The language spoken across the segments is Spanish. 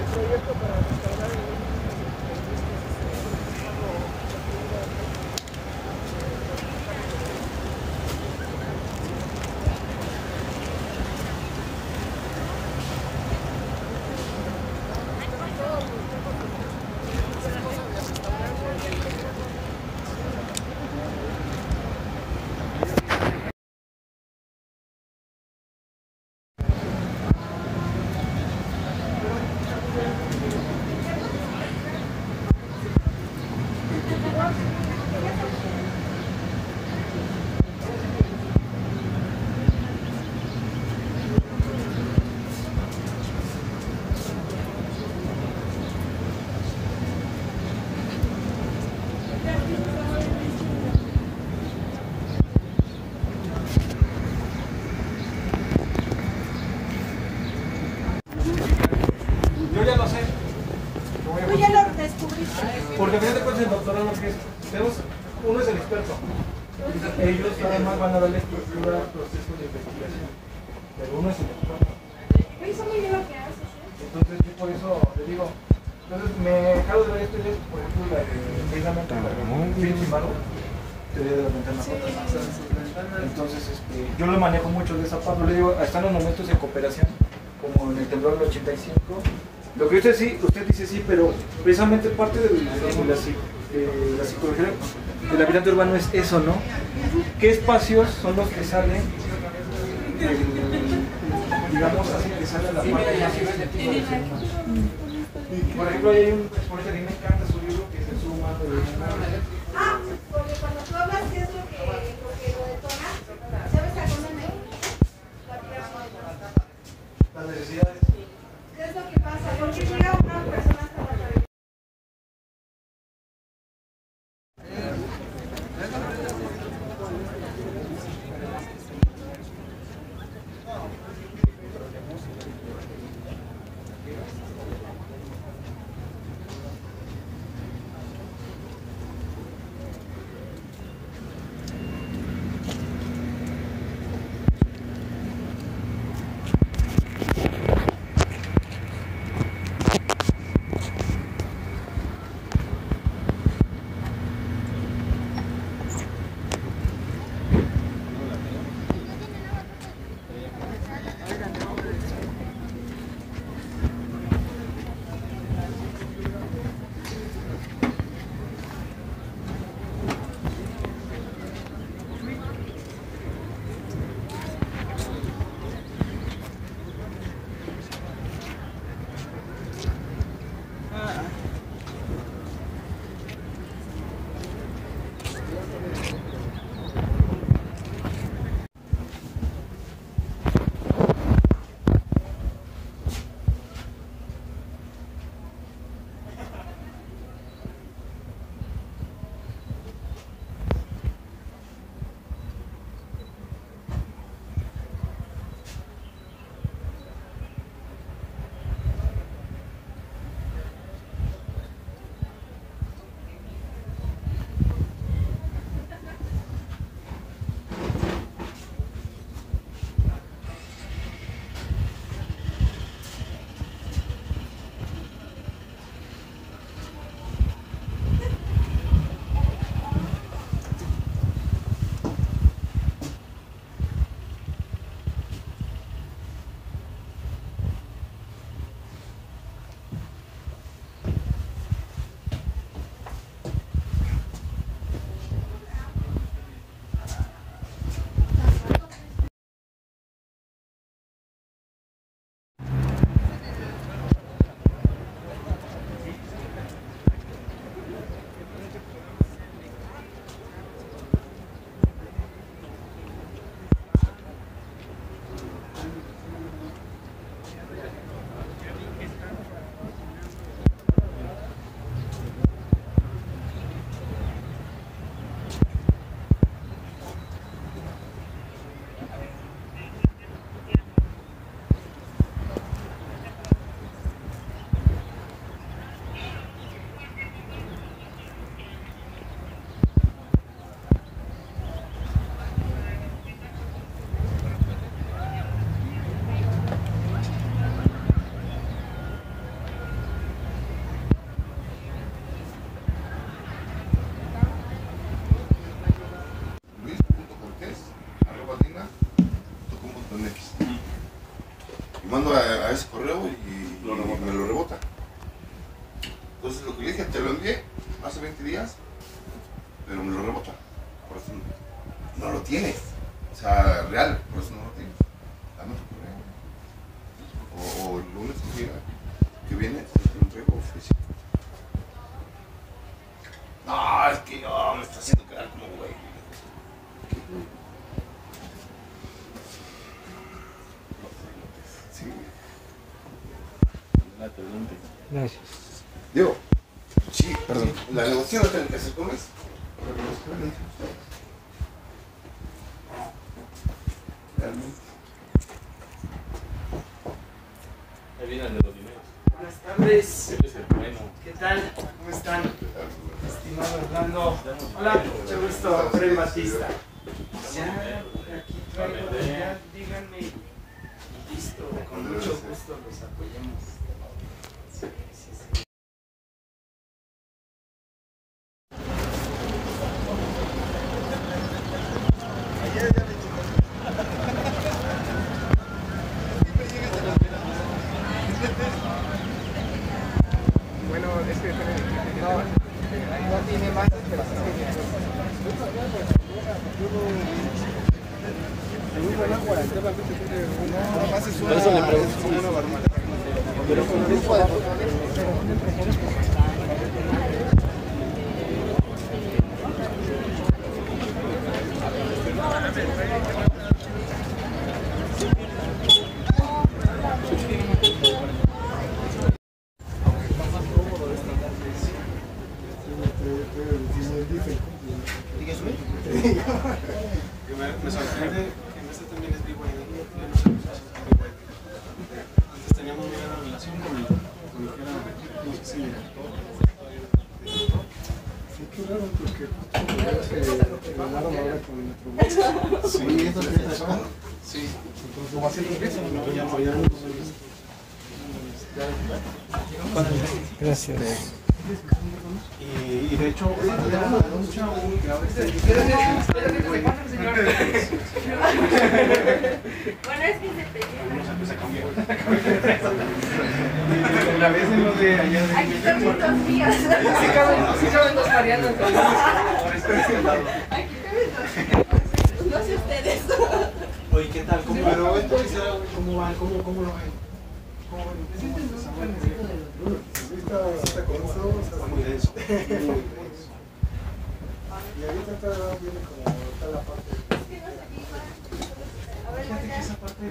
proyecto para Entonces este, yo lo manejo mucho de esa parte, le digo, están los momentos de cooperación, como en el temblor del 85. Lo que usted sí, usted dice sí, pero precisamente parte de, la, de la psicología del habitante urbano es eso, ¿no? ¿Qué espacios son los que salen del- digamos así, que sale la parte más? Por ejemplo, hay un exponente que me encanta su libro que es el suma de viene, físico. No, es que oh, me está haciendo quedar como güey. Sí. Gracias. Digo, sí, perdón. La negociación la tienen que hacer con eso. Realmente. Ahí vienen de dineros. tardes. ¿Qué tal? ¿Cómo están? Estimado Orlando. Hola, mucho gusto, Fred Batista. Ya, aquí traigo, ya, díganme. Y Listo, con mucho gusto los apoyamos. Sí. Gracias. Y, y de hecho, la vez en de allá Aquí míos. Sí caben, dos Marianas. No sé ustedes. ¿qué tal? ¿Cómo Pero esto es- ¿Cómo van? ¿Cómo, cómo lo ven? ¿Cómo está, sí está muy denso. Denso. Y ahorita está viene como está la parte. Fíjate que esa parte.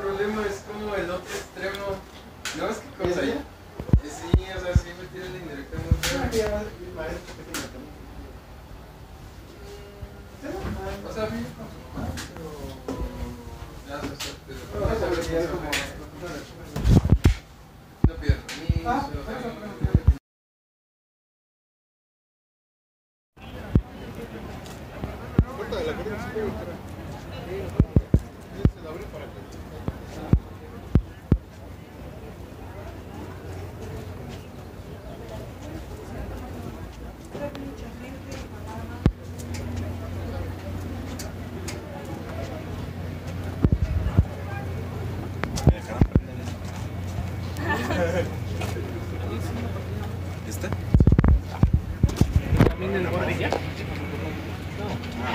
problema, es como el otro extremo. ¿No es que cosa ya? Sí, o sea, sí me tiene la indirecta muy. O sea, pero. Ya, no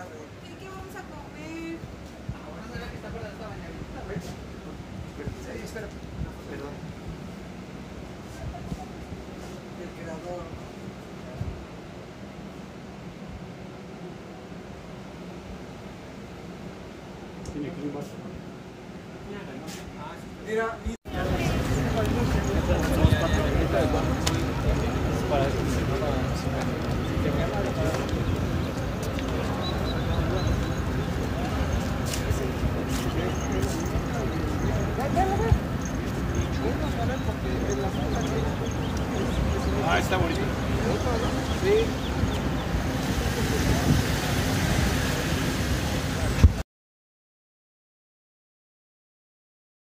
¿Qué, vamos a comer? Ahora que está para esta bañadita, ¿ves? Ahí, espera. Perdón. El creador. Tiene. Mira, mira. Está bonito.